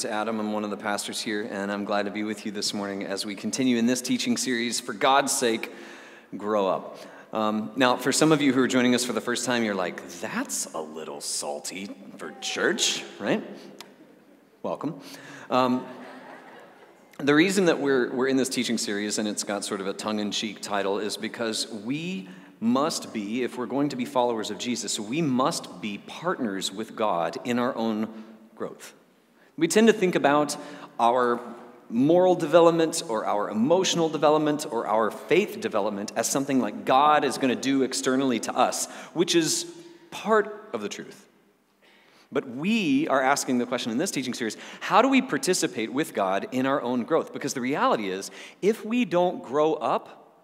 my name is Adam. I'm one of the pastors here, and I'm glad to be with you this morning as we continue in this teaching series. For God's sake, grow up. Um, now, for some of you who are joining us for the first time, you're like, that's a little salty for church, right? Welcome. Um, the reason that we're, we're in this teaching series, and it's got sort of a tongue in cheek title, is because we must be, if we're going to be followers of Jesus, we must be partners with God in our own growth. We tend to think about our moral development or our emotional development or our faith development as something like God is going to do externally to us, which is part of the truth. But we are asking the question in this teaching series how do we participate with God in our own growth? Because the reality is, if we don't grow up,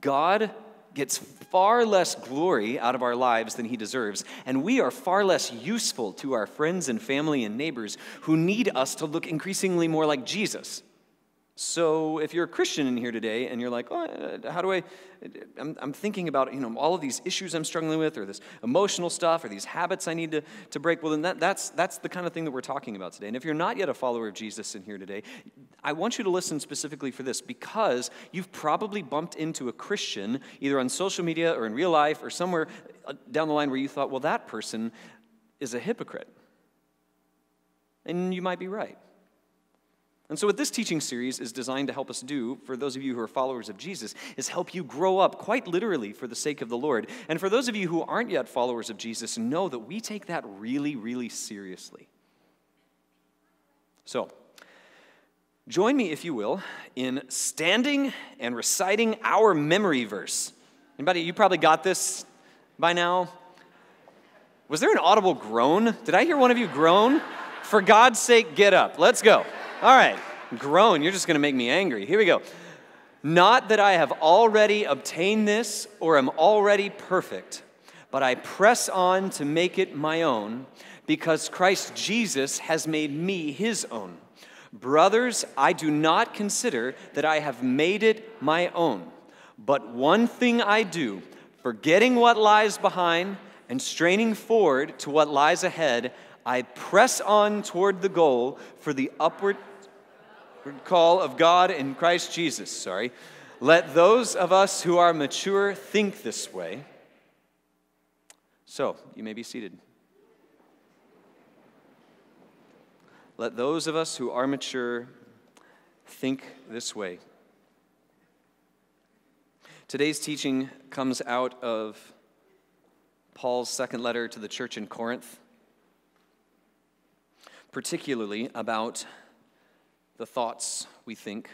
God gets far less glory out of our lives than he deserves, and we are far less useful to our friends and family and neighbors who need us to look increasingly more like Jesus. So if you're a Christian in here today and you're like, oh, uh, how do I, I'm, I'm, thinking about, you know, all of these issues I'm struggling with or this emotional stuff or these habits I need to, to break, well, then that, that's, that's the kind of thing that we're talking about today. And if you're not yet a follower of Jesus in here today, I want you to listen specifically for this because you've probably bumped into a Christian either on social media or in real life or somewhere uh, down the line where you thought, well, that person is a hypocrite. And you might be right. And so, what this teaching series is designed to help us do, for those of you who are followers of Jesus, is help you grow up quite literally for the sake of the Lord. And for those of you who aren't yet followers of Jesus, know that we take that really, really seriously. So, join me, if you will, in standing and reciting our memory verse. Anybody, you probably got this by now. Was there an audible groan? Did I hear one of you groan? For God's sake, get up. Let's go. All right, groan. You're just going to make me angry. Here we go. Not that I have already obtained this or am already perfect, but I press on to make it my own because Christ Jesus has made me his own. Brothers, I do not consider that I have made it my own, but one thing I do, forgetting what lies behind and straining forward to what lies ahead, I press on toward the goal for the upward call of God in Christ Jesus, sorry. Let those of us who are mature think this way. So, you may be seated. Let those of us who are mature think this way. Today's teaching comes out of Paul's second letter to the church in Corinth, particularly about the thoughts we think.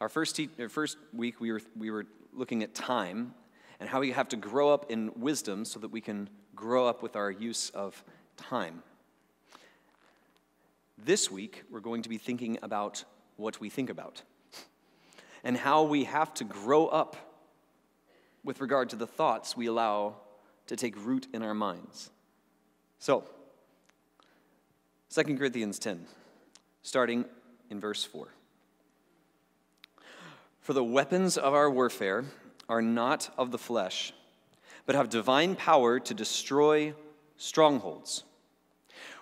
Our first, te- our first week, we were, we were looking at time and how we have to grow up in wisdom so that we can grow up with our use of time. This week, we're going to be thinking about what we think about and how we have to grow up with regard to the thoughts we allow to take root in our minds. So, 2 Corinthians 10 starting in verse 4. For the weapons of our warfare are not of the flesh, but have divine power to destroy strongholds.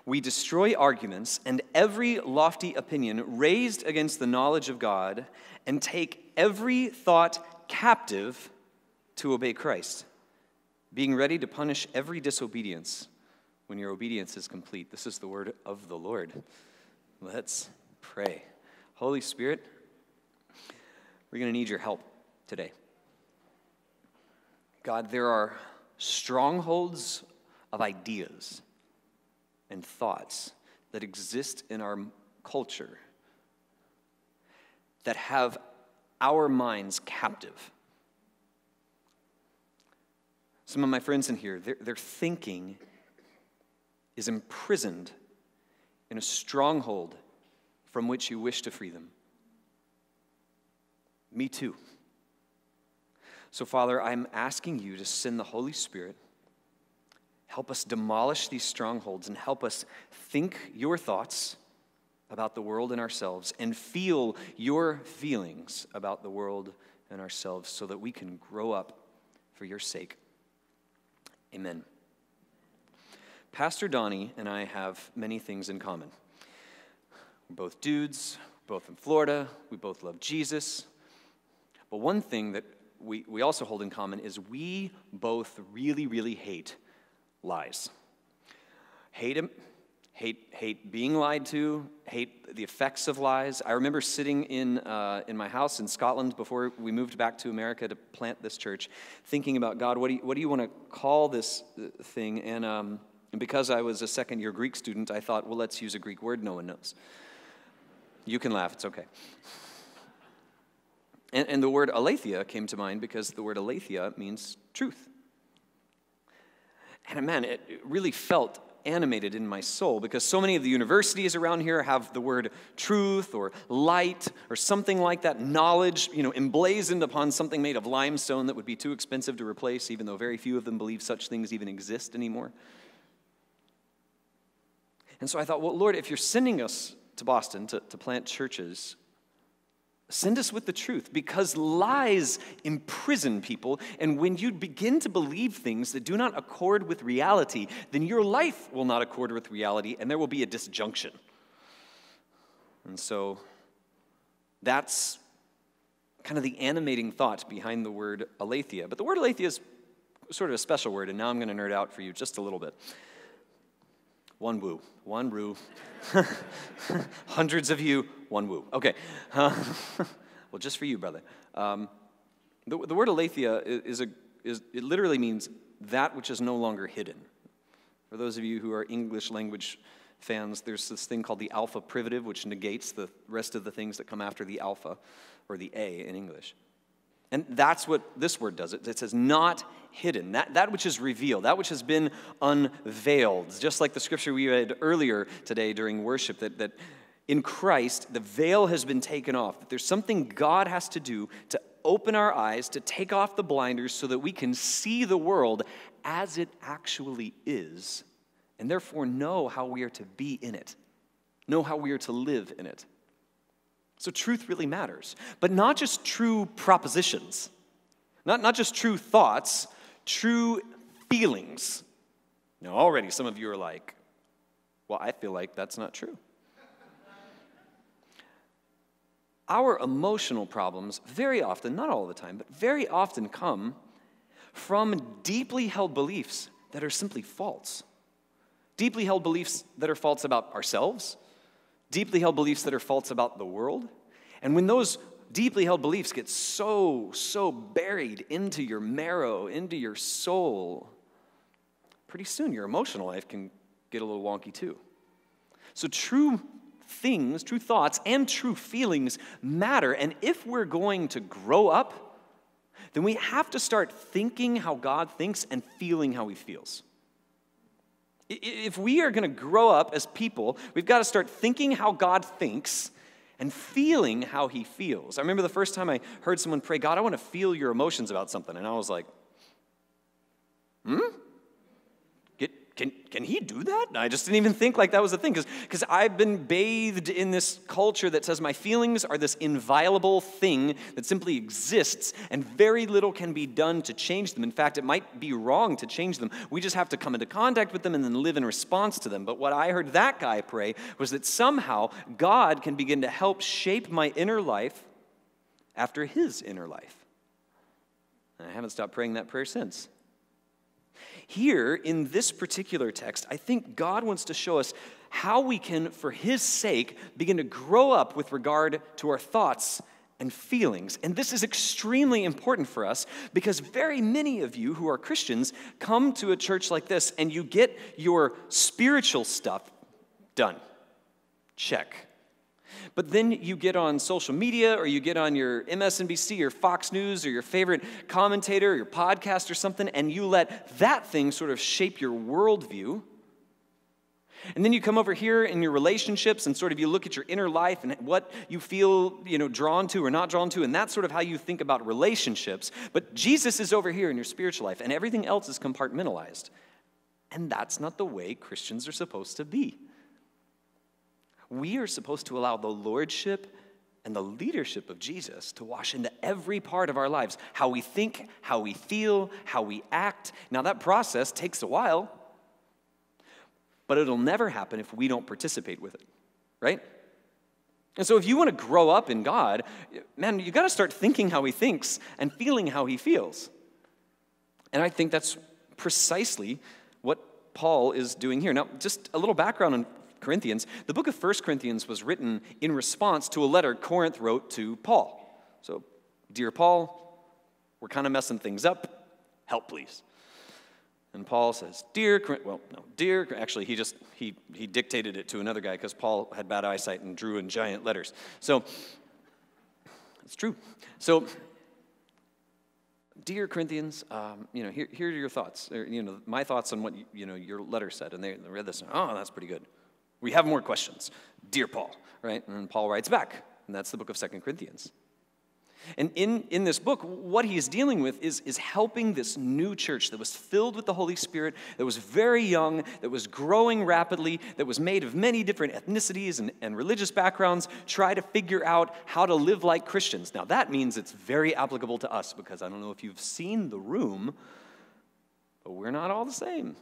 We destroy arguments and every lofty opinion raised against the knowledge of God and take every thought captive to obey Christ, being ready to punish every disobedience when your obedience is complete. This is the word of the Lord. Let's pray. Holy Spirit, we're going to need your help today. God, there are strongholds of ideas and thoughts that exist in our culture that have our minds captive. Some of my friends in here, their, their thinking is imprisoned in a stronghold from which you wish to free them. Me too. So, Father, I'm asking you to send the Holy Spirit. Help us demolish these strongholds and help us think your thoughts about the world and ourselves and feel your feelings about the world and ourselves so that we can grow up for your sake. Amen. Pastor Donnie and I have many things in common. We're both dudes, we're both in Florida, we both love Jesus. But one thing that we, we also hold in common is we both really, really hate lies. Hate him, hate, hate being lied to, hate the effects of lies. I remember sitting in, uh, in my house in Scotland before we moved back to America to plant this church, thinking about God, what do you, what do you want to call this uh, thing? And, um, and because I was a second year Greek student, I thought, well, let's use a Greek word no one knows. You can laugh, it's okay. And, and the word aletheia came to mind because the word aletheia means truth. And man, it really felt animated in my soul because so many of the universities around here have the word truth or light or something like that, knowledge, you know, emblazoned upon something made of limestone that would be too expensive to replace, even though very few of them believe such things even exist anymore. And so I thought, well, Lord, if you're sending us to Boston to, to plant churches, Send us with the truth because lies imprison people. And when you begin to believe things that do not accord with reality, then your life will not accord with reality and there will be a disjunction. And so that's kind of the animating thought behind the word aletheia. But the word aletheia is sort of a special word, and now I'm going to nerd out for you just a little bit. One woo. One woo. Hundreds of you, one woo. Okay. Uh, well, just for you, brother. Um, the, the, word aletheia is, a, is, it literally means that which is no longer hidden. For those of you who are English language fans, there's this thing called the alpha privative, which negates the rest of the things that come after the alpha, or the A in English. And that's what this word does. It, says, not hidden. That, that which is revealed, that which has been unveiled. Just like the scripture we read earlier today during worship, that, that in Christ, the veil has been taken off. That there's something God has to do to open our eyes, to take off the blinders so that we can see the world as it actually is, and therefore know how we are to be in it, know how we are to live in it. So truth really matters. But not just true propositions, not, not just true thoughts, true feelings. Now, already some of you are like, well, I feel like that's not true. Our emotional problems, very often, not all the time, but very often come from deeply held beliefs that are simply false. Deeply held beliefs that are false about ourselves, deeply held beliefs that are false about the world. And when those deeply held beliefs get so, so buried into your marrow, into your soul, pretty soon your emotional life can get a little wonky too. So, true things, true thoughts, and true feelings matter. And if we're going to grow up, then we have to start thinking how God thinks and feeling how He feels. If we are going to grow up as people, we've got to start thinking how God thinks and feeling how He feels. I remember the first time I heard someone pray, God, I want to feel your emotions about something. And I was like, hmm? Can, can he do that? And I just didn't even think like that was a thing because I've been bathed in this culture that says my feelings are this inviolable thing that simply exists and very little can be done to change them. In fact, it might be wrong to change them. We just have to come into contact with them and then live in response to them. But what I heard that guy pray was that somehow God can begin to help shape my inner life after his inner life. And I haven't stopped praying that prayer since. Here, in this particular text, I think God wants to show us how we can, for His sake, begin to grow up with regard to our thoughts and feelings. And this is extremely important for us because very many of you who are Christians come to a church like this and you get your spiritual stuff done. Check. But then you get on social media or you get on your MSNBC or Fox News or your favorite commentator or your podcast or something, and you let that thing sort of shape your worldview. And then you come over here in your relationships and sort of you look at your inner life and what you feel, you know, drawn to or not drawn to, and that's sort of how you think about relationships. But Jesus is over here in your spiritual life, and everything else is compartmentalized. And that's not the way Christians are supposed to be we are supposed to allow the lordship and the leadership of Jesus to wash into every part of our lives how we think, how we feel, how we act. Now, that process takes a while, but it'll never happen if we don't participate with it, right? And so, if you want to grow up in God, man, you got to start thinking how He thinks and feeling how He feels. And I think that's precisely what Paul is doing here. Now, just a little background on Corinthians, the book of 1 Corinthians was written in response to a letter Corinth wrote to Paul. So, dear Paul, we're kind of messing things up. Help, please. And Paul says, Dear, well, no, dear, actually, he just, he, he dictated it to another guy because Paul had bad eyesight and drew in giant letters. So, it's true. So, dear Corinthians, um, you know, here, here are your thoughts, or, you know, my thoughts on what, you know, your letter said. And they, they read this, and, oh, that's pretty good. We have more questions. Dear Paul, right? And Paul writes back, and that's the book of Second Corinthians. And in, in this book, what he is dealing with is, is helping this new church that was filled with the Holy Spirit, that was very young, that was growing rapidly, that was made of many different ethnicities and, and religious backgrounds, try to figure out how to live like Christians. Now, that means it's very applicable to us because I don't know if you've seen the room, but we're not all the same.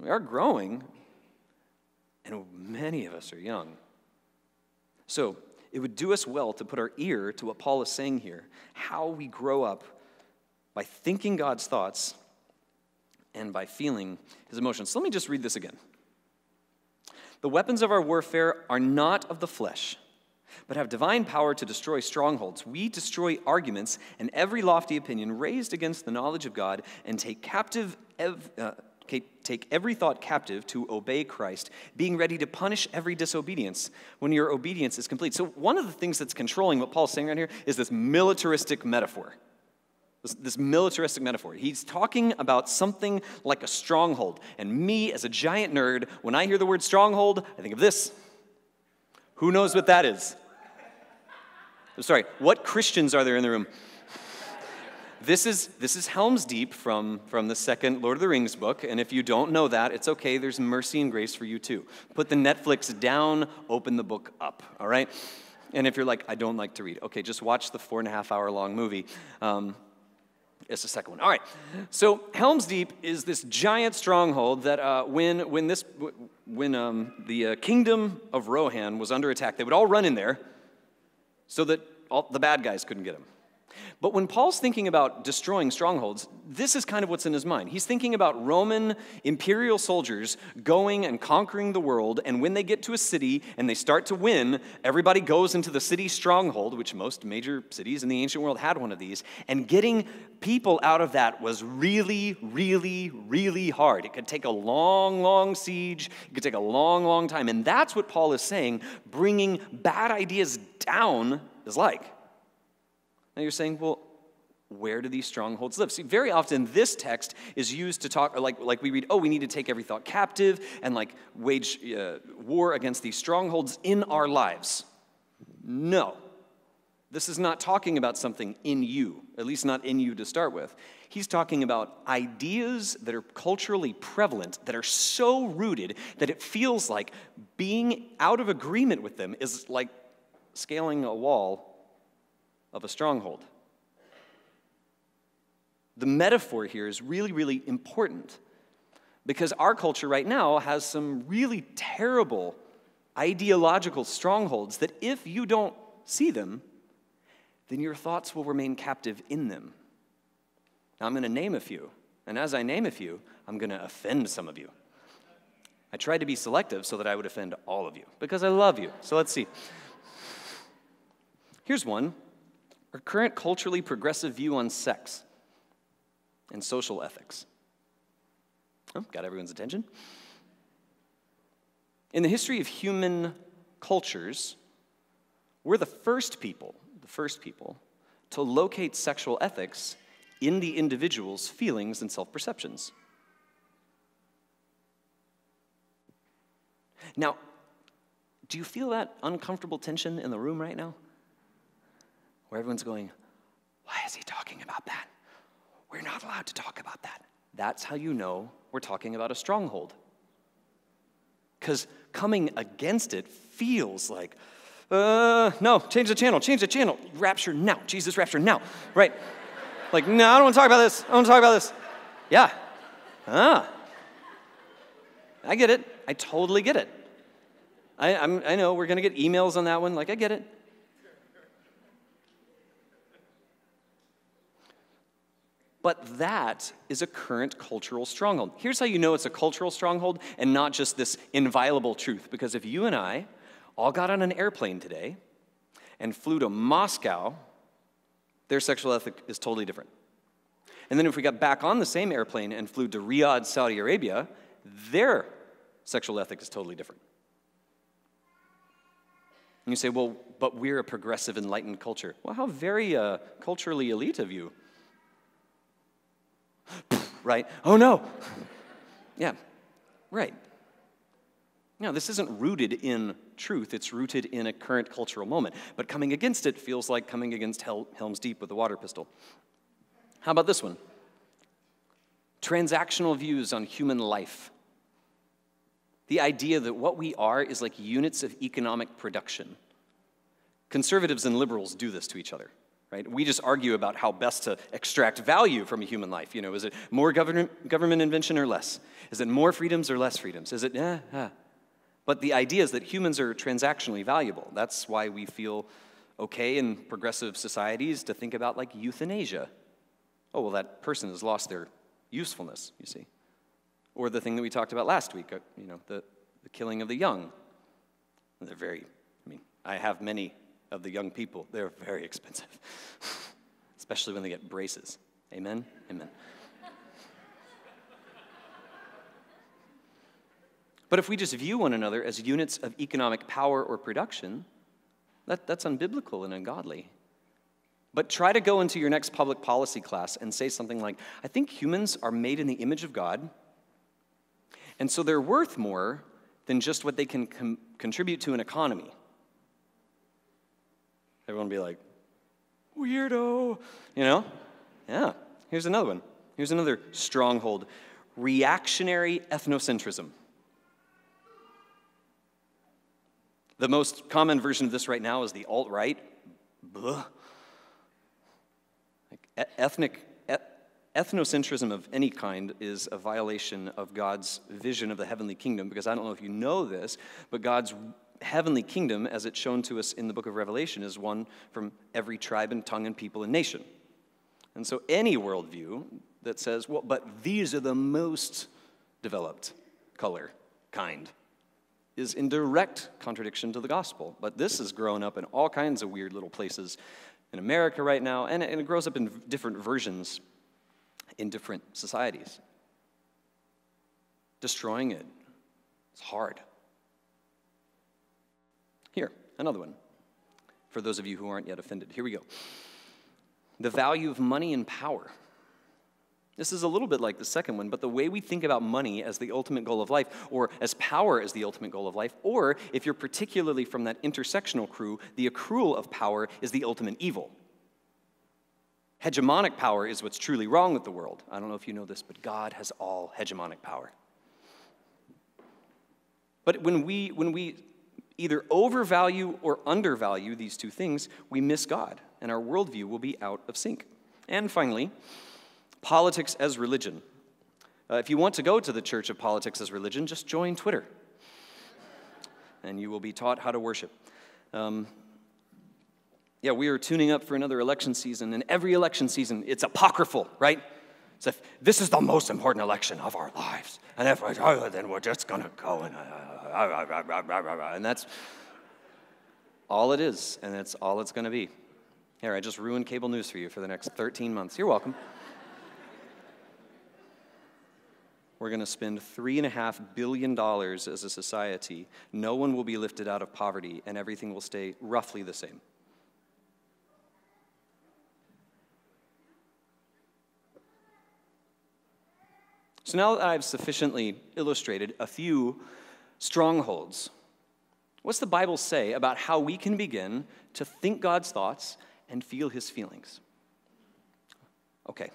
We are growing, and many of us are young. So, it would do us well to put our ear to what Paul is saying here how we grow up by thinking God's thoughts and by feeling his emotions. So let me just read this again. The weapons of our warfare are not of the flesh, but have divine power to destroy strongholds. We destroy arguments and every lofty opinion raised against the knowledge of God and take captive. Ev- uh, take every thought captive to obey Christ, being ready to punish every disobedience when your obedience is complete. So, one of the things that's controlling what Paul's saying right here is this militaristic metaphor. This, this, militaristic metaphor. He's talking about something like a stronghold. And me, as a giant nerd, when I hear the word stronghold, I think of this. Who knows what that is? I'm sorry, what Christians are there in the room? This is, this is Helm's Deep from, from the second Lord of the Rings book, and if you don't know that, it's okay. There's mercy and grace for you too. Put the Netflix down, open the book up, all right? And if you're like, I don't like to read, okay, just watch the four and a half hour long movie. Um, it's the second one. All right. So Helm's Deep is this giant stronghold that uh, when, when, this, when um, the uh, kingdom of Rohan was under attack, they would all run in there so that all, the bad guys couldn't get them. But when Paul's thinking about destroying strongholds, this is kind of what's in his mind. He's thinking about Roman imperial soldiers going and conquering the world, and when they get to a city and they start to win, everybody goes into the city stronghold, which most major cities in the ancient world had one of these, and getting people out of that was really, really, really hard. It could take a long, long siege, it could take a long, long time. And that's what Paul is saying bringing bad ideas down is like. Now you're saying, well, where do these strongholds live? See, very often this text is used to talk, like, like we read, oh, we need to take every thought captive and like wage uh, war against these strongholds in our lives. No. This is not talking about something in you, at least not in you to start with. He's talking about ideas that are culturally prevalent, that are so rooted that it feels like being out of agreement with them is like scaling a wall of a stronghold. The metaphor here is really, really important because our culture right now has some really terrible ideological strongholds that if you don't see them, then your thoughts will remain captive in them. Now, I'm going to name a few, and as I name a few, I'm going to offend some of you. I tried to be selective so that I would offend all of you because I love you. So let's see. Here's one our current culturally progressive view on sex and social ethics. Oh, got everyone's attention? In the history of human cultures, we're the first people, the first people, to locate sexual ethics in the individual's feelings and self perceptions. Now, do you feel that uncomfortable tension in the room right now? Where everyone's going, Why is he talking about that? We're not allowed to talk about that. That's how you know we're talking about a stronghold. Because coming against it feels like, Uh, no, change the channel, change the channel. Rapture now. Jesus, rapture now. Right. Like, no, I don't want to talk about this. I don't want to talk about this. Yeah. Ah. I get it. I totally get it. I, I'm, I know we're going to get emails on that one. Like, I get it. But that is a current cultural stronghold. Here's how you know it's a cultural stronghold and not just this inviolable truth. Because if you and I all got on an airplane today and flew to Moscow, their sexual ethic is totally different. And then if we got back on the same airplane and flew to Riyadh, Saudi Arabia, their sexual ethic is totally different. And you say, well, but we're a progressive, enlightened culture. Well, how very uh, culturally elite of you right? Oh no. Yeah, right. No, this isn't rooted in truth, it's rooted in a current cultural moment. But coming against it feels like coming against Hel- Helm's Deep with a water pistol. How about this one? Transactional views on human life. The idea that what we are is like units of economic production. Conservatives and liberals do this to each other right? We just argue about how best to extract value from a human life. You know, is it more government, government invention or less? Is it more freedoms or less freedoms? Is it, yeah, yeah. But the idea is that humans are transactionally valuable. That's why we feel okay in progressive societies to think about like euthanasia. Oh, well, that person has lost their usefulness, you see. Or the thing that we talked about last week, uh, you know, the, the killing of the young. They're very, I mean, I have many of the young people. They're very expensive, especially when they get braces. Amen? Amen. But if we just view one another as units of economic power or production, that, that's unbiblical and ungodly. But try to go into your next public policy class and say something like, I think humans are made in the image of God, and so they're worth more than just what they can com- contribute to an economy. Everyone be like, weirdo, you know? Yeah. Here's another one. Here's another stronghold reactionary ethnocentrism. The most common version of this right now is the alt right. Like ethnic ethnocentrism of any kind is a violation of God's vision of the heavenly kingdom because I don't know if you know this, but God's heavenly kingdom, as it's shown to us in the book of Revelation, is one from every tribe and tongue and people and nation. And so, any worldview that says, well, but these are the most developed color, kind, is in direct contradiction to the gospel. But this has grown up in all kinds of weird little places in America right now, and it grows up in different versions in different societies. Destroying it is hard. Another one for those of you who aren't yet offended. Here we go. The value of money and power. This is a little bit like the second one, but the way we think about money as the ultimate goal of life, or as power as the ultimate goal of life, or if you're particularly from that intersectional crew, the accrual of power is the ultimate evil. Hegemonic power is what's truly wrong with the world. I don't know if you know this, but God has all hegemonic power. But when we, when we either overvalue or undervalue these two things, we miss God, and our worldview will be out of sync. And finally, politics as religion. Uh, if you want to go to the Church of Politics as Religion, just join Twitter, and you will be taught how to worship. Um, yeah, we are tuning up for another election season, and every election season, it's apocryphal, right? It's if this is the most important election of our lives, and if oh, then we're just gonna go and uh, uh, uh, uh and that's all it is, and that's all it's going to be. Here, I just ruined cable news for you for the next 13 months. You're welcome. We're going to spend $3.5 billion as a society. No one will be lifted out of poverty, and everything will stay roughly the same. So now that I've sufficiently illustrated a few strongholds. What's the Bible say about how we can begin to think God's thoughts and feel his feelings? Okay.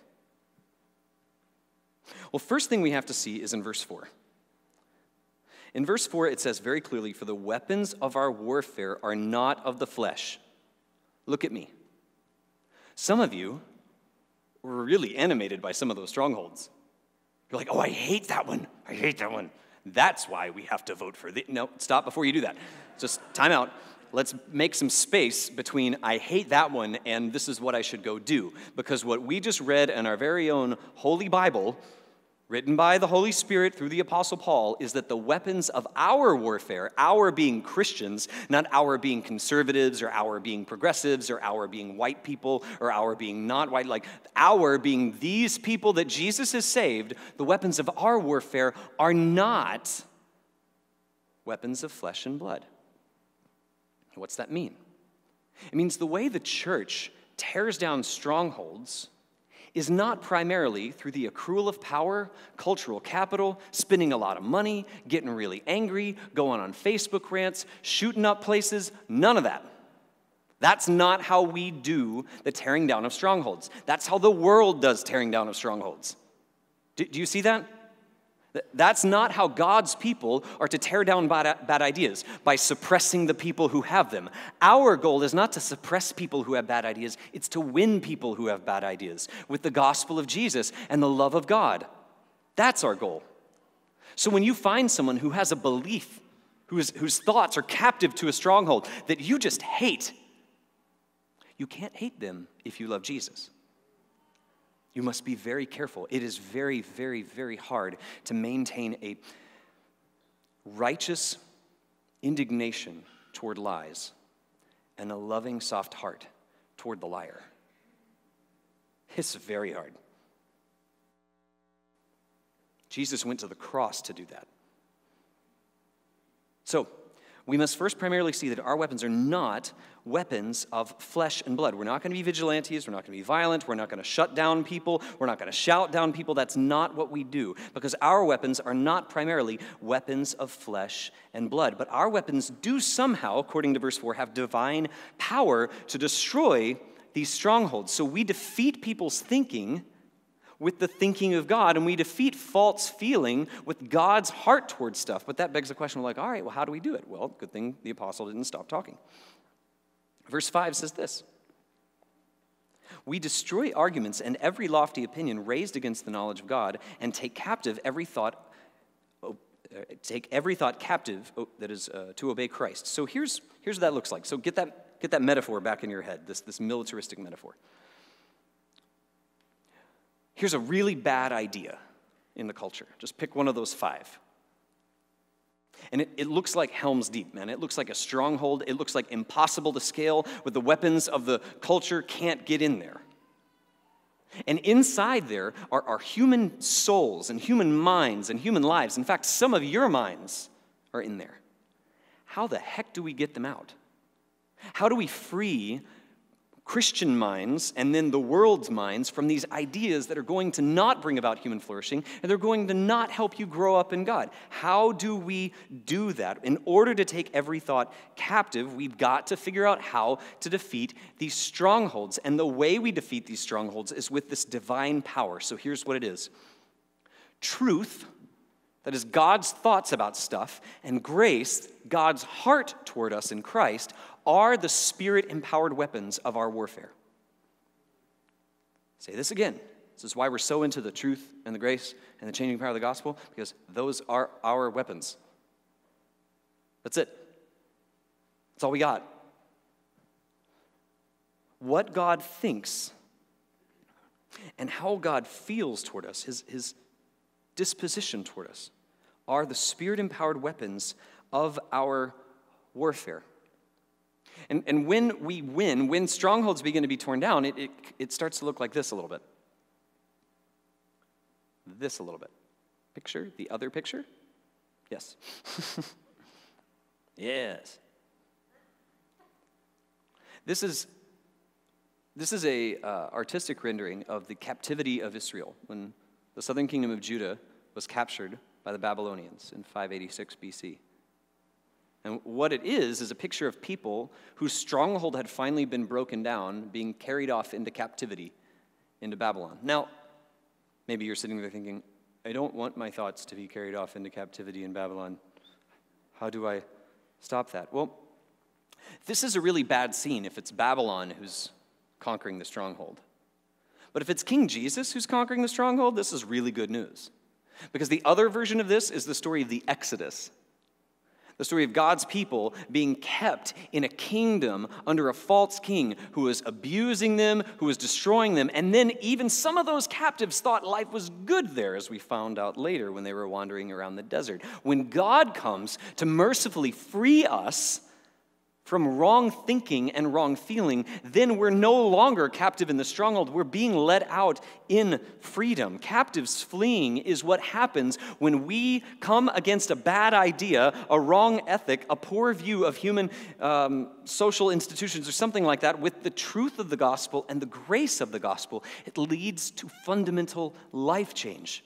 Well, first thing we have to see is in verse 4. In verse 4, it says very clearly, For the weapons of our warfare are not of the flesh. Look at me. Some of you were really animated by some of those strongholds. You're like, oh, I hate that one. I hate that one. That's why we have to vote for the. No, stop before you do that. Just time out. Let's make some space between I hate that one and this is what I should go do. Because what we just read in our very own Holy Bible written by the Holy Spirit through the Apostle Paul, is that the weapons of our warfare, our being Christians, not our being conservatives or our being progressives or our being white people or our being not white, like our being these people that Jesus has saved, the weapons of our warfare are not weapons of flesh and blood. What's that mean? It means the way the church tears down strongholds is not primarily through the accrual of power, cultural capital, spending a lot of money, getting really angry, going on Facebook rants, shooting up places, none of that. That's not how we do the tearing down of strongholds. That's how the world does tearing down of strongholds. Do, do you see that? That's not how God's people are to tear down bad, bad, ideas, by suppressing the people who have them. Our goal is not to suppress people who have bad ideas, it's to win people who have bad ideas with the gospel of Jesus and the love of God. That's our goal. So when you find someone who has a belief, whose, whose thoughts are captive to a stronghold that you just hate, you can't hate them if you love Jesus. You must be very careful. It is very, very, very hard to maintain a righteous indignation toward lies and a loving, soft heart toward the liar. It's very hard. Jesus went to the cross to do that. So, we must first primarily see that our weapons are not weapons of flesh and blood. We're not going to be vigilantes. We're not going to be violent. We're not going to shut down people. We're not going to shout down people. That's not what we do because our weapons are not primarily weapons of flesh and blood. But our weapons do somehow, according to verse 4, have divine power to destroy these strongholds. So we defeat people's thinking with the thinking of God, and we defeat false feeling with God's heart towards stuff. But that begs the question like, all right, well, how do we do it? Well, good thing the apostle didn't stop talking. Verse 5 says this We destroy arguments and every lofty opinion raised against the knowledge of God, and take captive every thought. Oh, uh, take every thought captive oh, that is uh, to obey Christ. So here's, here's what that looks like. So get that, get that metaphor back in your head, this, this militaristic metaphor. Here's a really bad idea in the culture. Just pick one of those five. And it, it, looks like Helm's Deep, man. It looks like a stronghold. It looks like impossible to scale with the weapons of the culture can't get in there. And inside there are, are human souls and human minds and human lives. In fact, some of your minds are in there. How the heck do we get them out? How do we free Christian minds and then the world's minds from these ideas that are going to not bring about human flourishing and they're going to not help you grow up in God. How do we do that? In order to take every thought captive, we've got to figure out how to defeat these strongholds. And the way we defeat these strongholds is with this divine power. So here's what it is truth. That is God's thoughts about stuff, and grace, God's heart toward us in Christ, are the spirit empowered weapons of our warfare. Say this again. This is why we're so into the truth and the grace and the changing power of the gospel, because those are our weapons. That's it. That's all we got. What God thinks and how God feels toward us, his, his disposition toward us, are the spirit empowered weapons of our warfare. And, and when we win, when strongholds begin to be torn down, it, it, it starts to look like this a little bit. This a little bit. Picture, the other picture? Yes. yes. This is, this is a uh, artistic rendering of the captivity of Israel when the southern kingdom of Judah was captured by the Babylonians in 586 BC. And what it is, is a picture of people whose stronghold had finally been broken down, being carried off into captivity into Babylon. Now, maybe you're sitting there thinking, I don't want my thoughts to be carried off into captivity in Babylon. How do I stop that? Well, this is a really bad scene if it's Babylon who's conquering the stronghold. But if it's King Jesus who's conquering the stronghold, this is really good news. Because the other version of this is the story of the Exodus the story of God's people being kept in a kingdom under a false king who was abusing them, who was destroying them. And then even some of those captives thought life was good there, as we found out later when they were wandering around the desert. When God comes to mercifully free us, from wrong thinking and wrong feeling, then we're no longer captive in the stronghold. We're being let out in freedom. Captives fleeing is what happens when we come against a bad idea, a wrong ethic, a poor view of human um, social institutions, or something like that, with the truth of the gospel and the grace of the gospel. It leads to fundamental life change.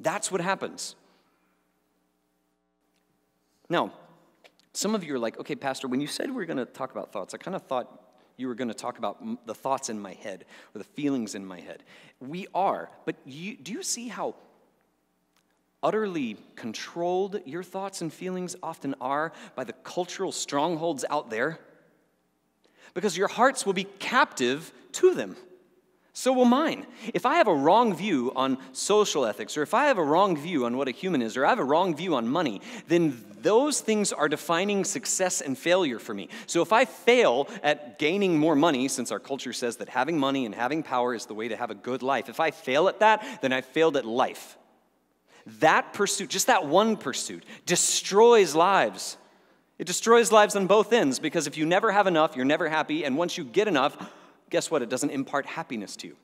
That's what happens. Now, some of you are like, okay, Pastor, when you said we are going to talk about thoughts, I kind of thought you were going to talk about the thoughts in my head or the feelings in my head. We are, but you, do you see how utterly controlled your thoughts and feelings often are by the cultural strongholds out there? Because your hearts will be captive to them. So will mine. If I have a wrong view on social ethics, or if I have a wrong view on what a human is, or I have a wrong view on money, then those things are defining success and failure for me. So if I fail at gaining more money, since our culture says that having money and having power is the way to have a good life, if I fail at that, then I failed at life. That pursuit, just that one pursuit, destroys lives. It destroys lives on both ends because if you never have enough, you're never happy, and once you get enough, guess what? It doesn't impart happiness to you.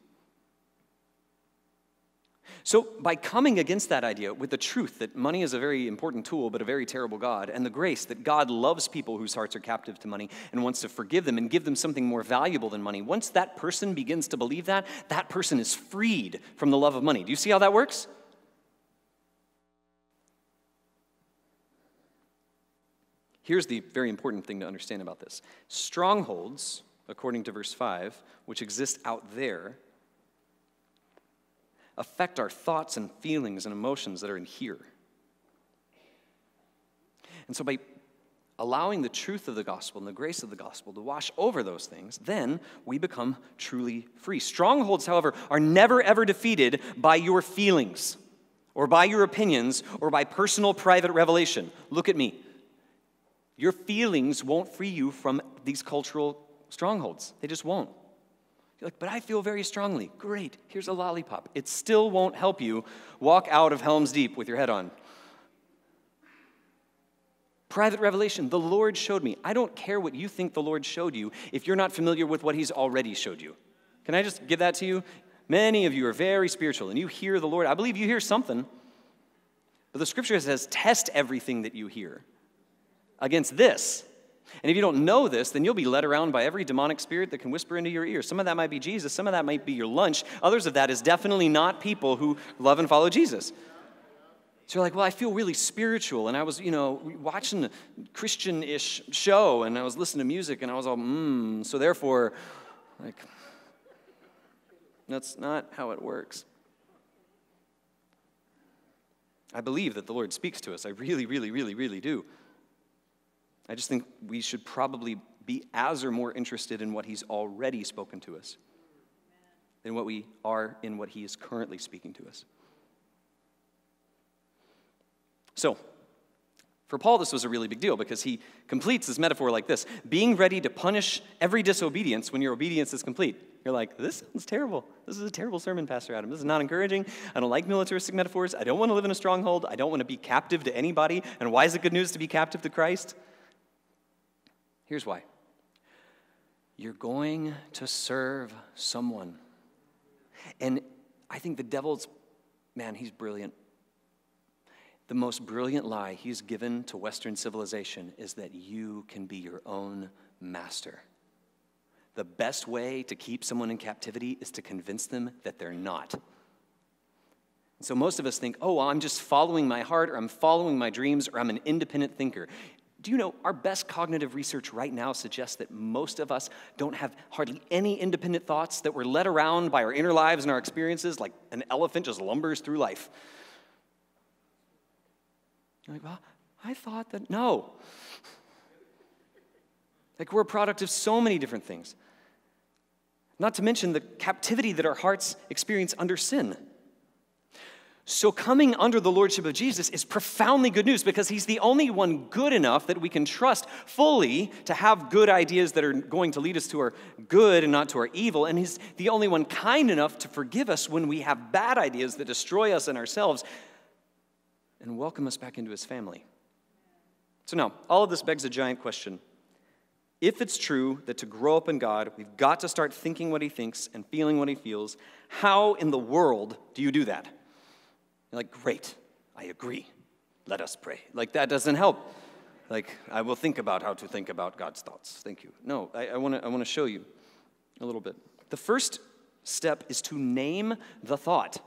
So, by coming against that idea with the truth that money is a very important tool, but a very terrible God, and the grace that God loves people whose hearts are captive to money and wants to forgive them and give them something more valuable than money, once that person begins to believe that, that person is freed from the love of money. Do you see how that works? Here's the very important thing to understand about this strongholds, according to verse 5, which exist out there, affect our thoughts and feelings and emotions that are in here. And so, by allowing the truth of the gospel and the grace of the gospel to wash over those things, then we become truly free. Strongholds, however, are never ever defeated by your feelings or by your opinions or by personal private revelation. Look at me. Your feelings won't free you from these cultural strongholds, they just won't. You're like, but I feel very strongly. Great, here's a lollipop. It still won't help you walk out of Helm's Deep with your head on. Private revelation, the Lord showed me. I don't care what you think the Lord showed you if you're not familiar with what He's already showed you. Can I just give that to you? Many of you are very spiritual and you hear the Lord. I believe you hear something. But the scripture says, test everything that you hear against this. And if you don't know this, then you'll be led around by every demonic spirit that can whisper into your ear. Some of that might be Jesus, some of that might be your lunch. Others of that is definitely not people who love and follow Jesus. So you're like, well, I feel really spiritual. And I was, you know, watching a Christian ish show and I was listening to music and I was all, mmm. So therefore, like, that's not how it works. I believe that the Lord speaks to us. I really, really, really, really do. I just think we should probably be as or more interested in what he's already spoken to us than what we are in what he is currently speaking to us. So, for Paul, this was a really big deal because he completes his metaphor like this being ready to punish every disobedience when your obedience is complete. You're like, this sounds terrible. This is a terrible sermon, Pastor Adam. This is not encouraging. I don't like militaristic metaphors. I don't want to live in a stronghold. I don't want to be captive to anybody. And why is it good news to be captive to Christ? Here's why you're going to serve someone. And I think the devil's, man, he's brilliant. The most brilliant lie he's given to Western civilization is that you can be your own master. The best way to keep someone in captivity is to convince them that they're not. So most of us think, oh, well, I'm just following my heart, or I'm following my dreams, or I'm an independent thinker. Do you know our best cognitive research right now suggests that most of us don't have hardly any independent thoughts, that we're led around by our inner lives and our experiences like an elephant just lumbers through life? You're like, well, I thought that, no. Like we're a product of so many different things. Not to mention the captivity that our hearts experience under sin. So, coming under the lordship of Jesus is profoundly good news because he's the only one good enough that we can trust fully to have good ideas that are going to lead us to our good and not to our evil. And he's the only one kind enough to forgive us when we have bad ideas that destroy us and ourselves and welcome us back into his family. So, now, all of this begs a giant question. If it's true that to grow up in God, we've got to start thinking what he thinks and feeling what he feels, how in the world do you do that? You're like, great, I agree. Let us pray. Like, that doesn't help. Like, I will think about how to think about God's thoughts. Thank you. No, I, I want to show you a little bit. The first step is to name the thought.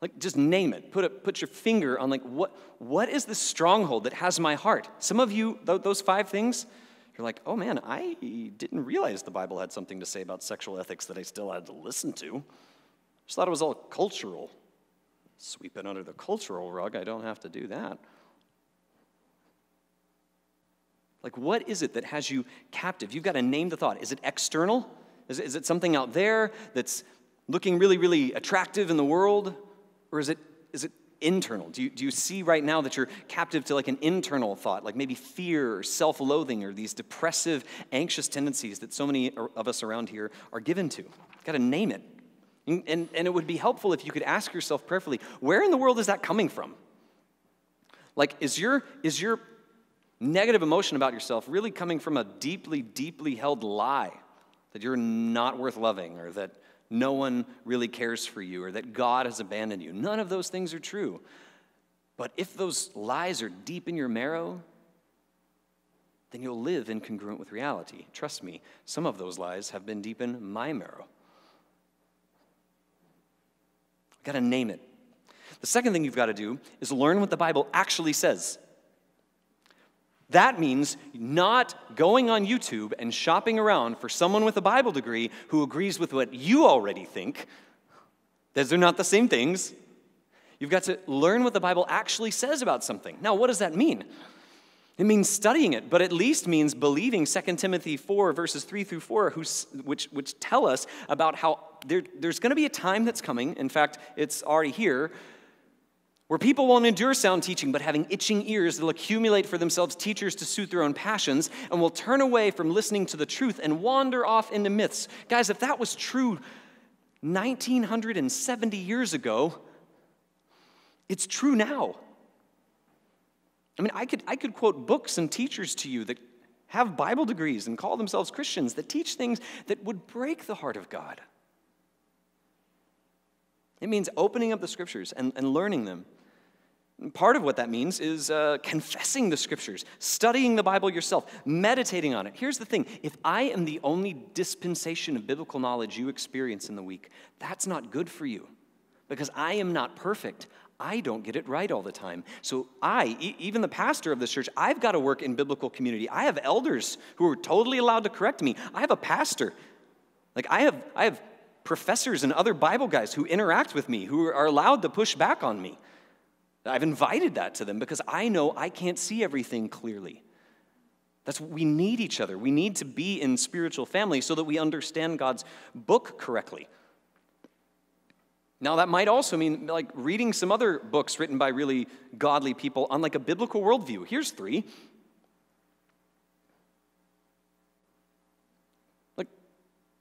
Like, just name it. Put, a, put your finger on, like, what, what is the stronghold that has my heart? Some of you, th- those five things, you're like, oh man, I didn't realize the Bible had something to say about sexual ethics that I still had to listen to. I Just thought it was all cultural sweep it under the cultural rug. I don't have to do that. Like, what is it that has you captive? You've got to name the thought. Is it external? Is it, is it something out there that's looking really, really attractive in the world? Or is it, is it internal? Do you, do you see right now that you're captive to like an internal thought, like maybe fear or self loathing or these depressive, anxious tendencies that so many of us around here are given to? You've got to name it. And, and, it would be helpful if you could ask yourself prayerfully where in the world is that coming from? Like, is your, is your negative emotion about yourself really coming from a deeply, deeply held lie that you're not worth loving or that no one really cares for you or that God has abandoned you? None of those things are true. But if those lies are deep in your marrow, then you'll live incongruent with reality. Trust me, some of those lies have been deep in my marrow. You've got to name it. The second thing you've got to do is learn what the Bible actually says. That means not going on YouTube and shopping around for someone with a Bible degree who agrees with what you already think. Those are not the same things. You've got to learn what the Bible actually says about something. Now, what does that mean? It means studying it, but at least means believing 2 Timothy 4, verses 3 through 4, which, which tell us about how there, there's going to be a time that's coming. In fact, it's already here, where people won't endure sound teaching, but having itching ears, they'll accumulate for themselves teachers to suit their own passions and will turn away from listening to the truth and wander off into myths. Guys, if that was true 1970 years ago, it's true now. I mean, I could, I could quote books and teachers to you that have Bible degrees and call themselves Christians that teach things that would break the heart of God. It means opening up the scriptures and, and learning them. And part of what that means is uh, confessing the scriptures, studying the Bible yourself, meditating on it. Here's the thing if I am the only dispensation of biblical knowledge you experience in the week, that's not good for you because I am not perfect. I don't get it right all the time. So, I, e- even the pastor of this church, I've got to work in biblical community. I have elders who are totally allowed to correct me. I have a pastor. Like, I have, I have professors and other Bible guys who interact with me, who are allowed to push back on me. I've invited that to them because I know I can't see everything clearly. That's we need each other. We need to be in spiritual family so that we understand God's book correctly. Now, that might also mean like reading some other books written by really godly people on like a biblical worldview. Here's three. Like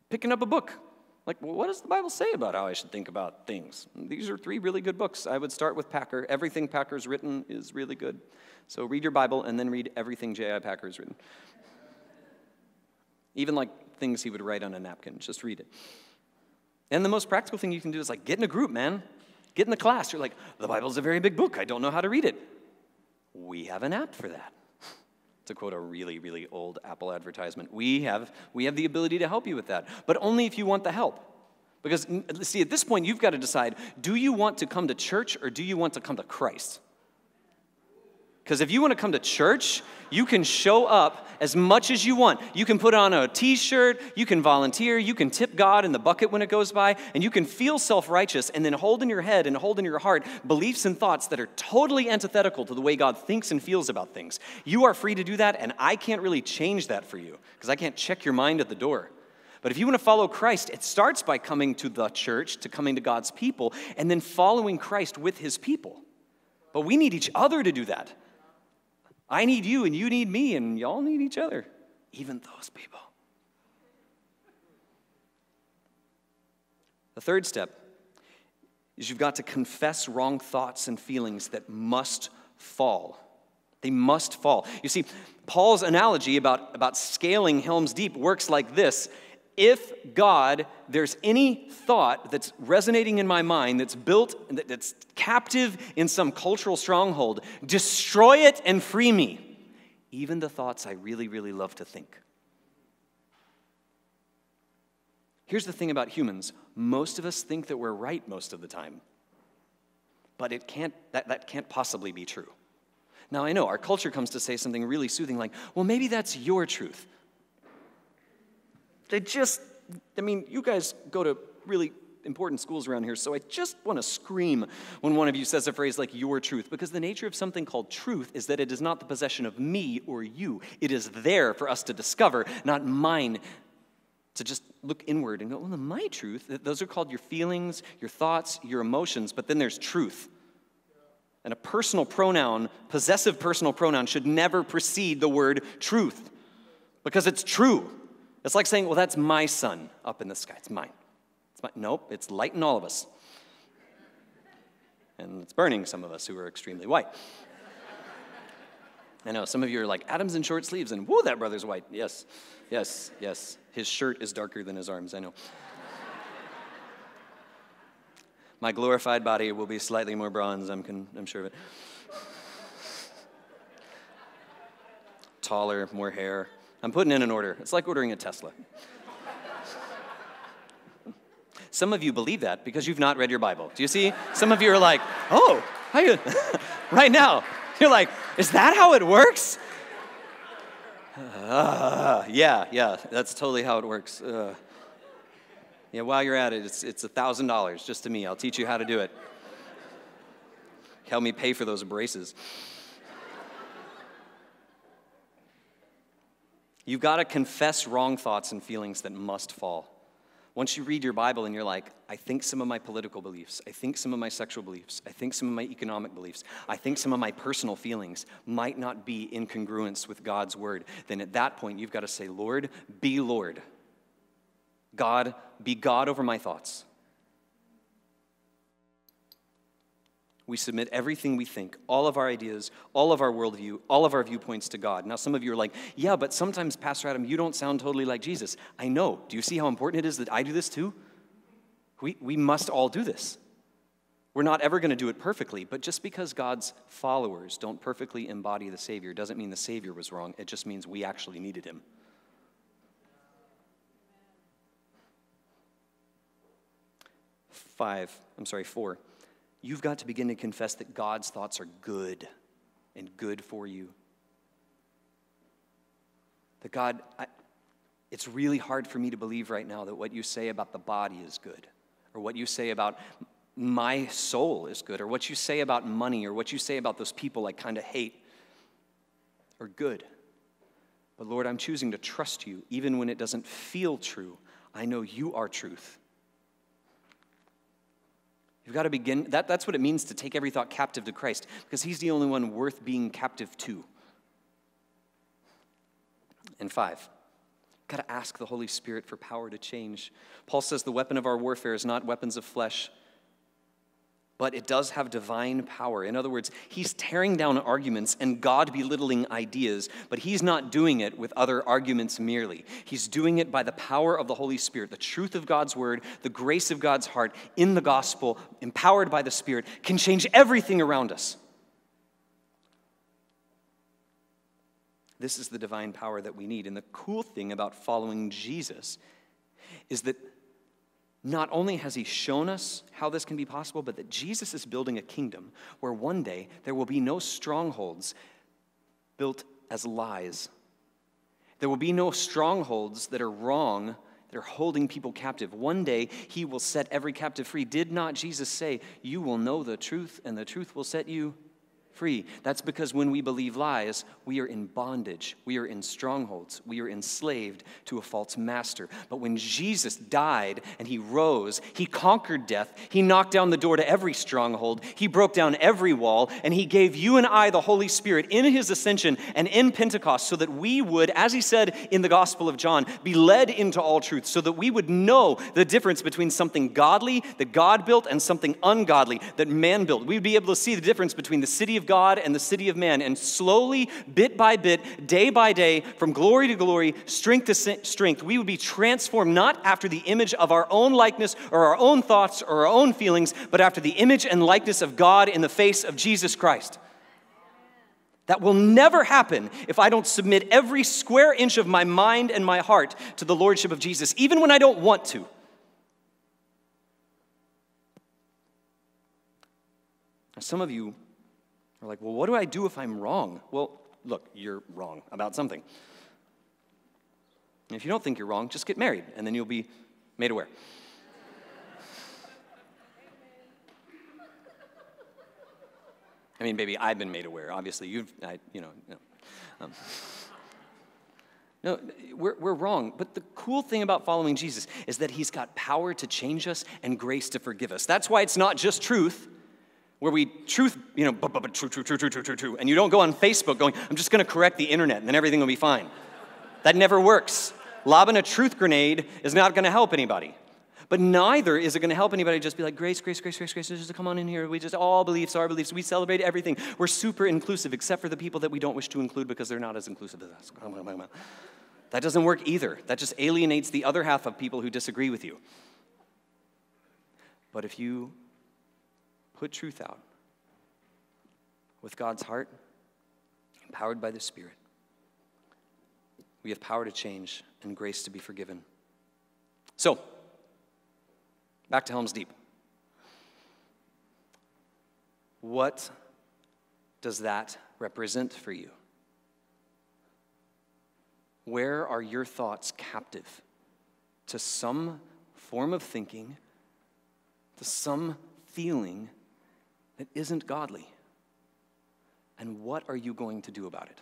picking up a book. Like, what does the Bible say about how I should think about things? These are three really good books. I would start with Packer. Everything Packer's written is really good. So read your Bible and then read everything J.I. Packer's written. Even like things he would write on a napkin, just read it. And the most practical thing you can do is like get in a group, man. Get in the class. You're like, the Bible's a very big book. I don't know how to read it. We have an app for that. To quote a really, really old Apple advertisement, we have, we have the ability to help you with that, but only if you want the help. Because, see, at this point, you've got to decide do you want to come to church or do you want to come to Christ? Because if you want to come to church, you can show up as much as you want. You can put on a t shirt, you can volunteer, you can tip God in the bucket when it goes by, and you can feel self righteous and then hold in your head and hold in your heart beliefs and thoughts that are totally antithetical to the way God thinks and feels about things. You are free to do that, and I can't really change that for you because I can't check your mind at the door. But if you want to follow Christ, it starts by coming to the church, to coming to God's people, and then following Christ with his people. But we need each other to do that. I need you and you need me and y'all need each other, even those people. The third step is you've got to confess wrong thoughts and feelings that must fall. They must fall. You see, Paul's analogy about, about scaling Helm's Deep works like this if God, there's any thought that's resonating in my mind that's built, that's captive in some cultural stronghold, destroy it and free me. Even the thoughts I really, really love to think. Here's the thing about humans most of us think that we're right most of the time. But it can't, that, that can't possibly be true. Now, I know our culture comes to say something really soothing like, well, maybe that's your truth. They just, I mean, you guys go to really important schools around here, so I just want to scream when one of you says a phrase like your truth, because the nature of something called truth is that it is not the possession of me or you. It is there for us to discover, not mine to just look inward and go, well, my truth, those are called your feelings, your thoughts, your emotions, but then there's truth. And a personal pronoun, possessive personal pronoun, should never precede the word truth because it's true. It's like saying, well, that's my sun up in the sky. It's mine. It's mine. Nope, it's lighting all of us. And it's burning some of us who are extremely white. I know some of you are like, Adam's in short sleeves, and whoa, that brother's white. Yes, yes, yes. His shirt is darker than his arms, I know. My glorified body will be slightly more bronze, I'm, con- I'm sure of it. Taller, more hair, I'm putting in an order. It's like ordering a Tesla. Some of you believe that because you've not read your Bible. Do you see? Some of you are like, oh, how you? right now. You're like, is that how it works? Uh, yeah, yeah, that's totally how it works. Uh, yeah, while you're at it, it's, it's $1,000 just to me. I'll teach you how to do it. Help me pay for those braces. You've got to confess wrong thoughts and feelings that must fall. Once you read your Bible and you're like, I think some of my political beliefs, I think some of my sexual beliefs, I think some of my economic beliefs, I think some of my personal feelings might not be in congruence with God's word, then at that point you've got to say, Lord, be Lord. God, be God over my thoughts. We submit everything we think, all of our ideas, all of our worldview, all of our viewpoints to God. Now, some of you are like, yeah, but sometimes, Pastor Adam, you don't sound totally like Jesus. I know. Do you see how important it is that I do this too? We, we must all do this. We're not ever going to do it perfectly, but just because God's followers don't perfectly embody the Savior doesn't mean the Savior was wrong. It just means we actually needed him. Five, I'm sorry, four you've got to begin to confess that God's thoughts are good and good for you. That God, I, it's really hard for me to believe right now that what you say about the body is good, or what you say about my soul is good, or what you say about money, or what you say about those people I kind of hate are good. But Lord, I'm choosing to trust you even when it doesn't feel true. I know you are truth. You've got to begin, that, that's what it means to take every thought captive to Christ, because He's the only one worth being captive to. And five, got to ask the Holy Spirit for power to change. Paul says the weapon of our warfare is not weapons of flesh, but it does have divine power. In other words, he's tearing down arguments and God belittling ideas, but he's not doing it with other arguments merely. He's doing it by the power of the Holy Spirit. The truth of God's word, the grace of God's heart in the gospel, empowered by the Spirit, can change everything around us. This is the divine power that we need. And the cool thing about following Jesus is that not only has he shown us how this can be possible, but that Jesus is building a kingdom where one day there will be no strongholds built as lies. There will be no strongholds that are wrong, that are holding people captive. One day, he will set every captive free. Did not Jesus say, You will know the truth, and the truth will set you free. That's because when we believe lies, we are in bondage, we are in strongholds, we are enslaved to a false master. But when Jesus died and he rose, he conquered death, he knocked down the door to every stronghold, he broke down every wall, and he gave you and I the Holy Spirit in his ascension and in Pentecost so that we would, as he said in the Gospel of John, be led into all truth, so that we would know the difference between something godly that God built and something ungodly that man built. We'd be able to see the difference between the city of God and the city of man. And slowly, bit by bit, day by day, from glory to glory, strength to strength, we would be transformed not after the image of our own likeness or our own thoughts or our own feelings, but after the image and likeness of God in the face of Jesus Christ. That will never happen if I don't submit every square inch of my mind and my heart to the Lordship of Jesus, even when I don't want to. Some of you are like, well, what do I do if I'm wrong? Well, look, you're wrong about something. And if you don't think you're wrong, just get married, and then you'll be made aware. I mean, baby, I've been made aware. Obviously, you've, I, you know, no. Um, no, we're, we're wrong. But the cool thing about following Jesus is that he's got power to change us and grace to forgive us. That's why it's not just truth, where we truth, you know, true, true, true, true, true, true, true, and you don't go on Facebook going, I'm just going to correct the internet and then everything will be fine. That never works. Lobbing a truth grenade is not going to help anybody. But neither is it going to help anybody just be like, grace, grace, grace, grace, grace, just come on in here. We just all beliefs, our beliefs. We celebrate everything. We're super inclusive, except for the people that we don't wish to include because they're not as inclusive as us. That doesn't work either. That just alienates the other half of people who disagree with you. But if you put truth out with God's heart, empowered by the Spirit. We have power to change and grace to be forgiven. So, back to Helm's Deep. What does that represent for you? Where are your thoughts captive to some form of thinking, to some feeling that isn't godly? And what are you going to do about it?